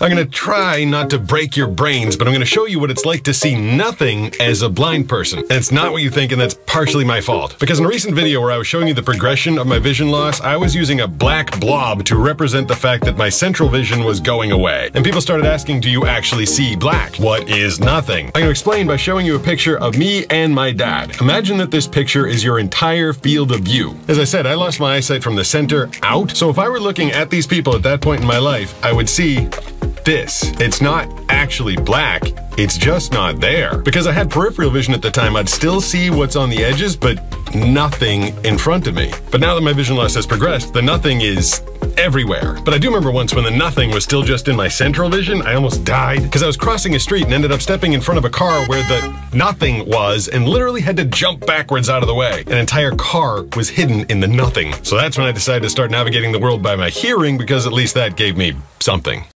I'm going to try not to break your brains, but I'm going to show you what it's like to see nothing as a blind person. And it's not what you think, and that's partially my fault. Because in a recent video where I was showing you the progression of my vision loss, I was using a black blob to represent the fact that my central vision was going away. And people started asking, do you actually see black? What is nothing? I'm going to explain by showing you a picture of me and my dad. Imagine that this picture is your entire field of view. As I said, I lost my eyesight from the center out, so if I were looking at these people at that point in my life, I would see this. It's not actually black, it's just not there. Because I had peripheral vision at the time, I'd still see what's on the edges, but nothing in front of me. But now that my vision loss has progressed, the nothing is everywhere. But I do remember once when the nothing was still just in my central vision, I almost died because I was crossing a street and ended up stepping in front of a car where the nothing was and literally had to jump backwards out of the way. An entire car was hidden in the nothing. So that's when I decided to start navigating the world by my hearing because at least that gave me something.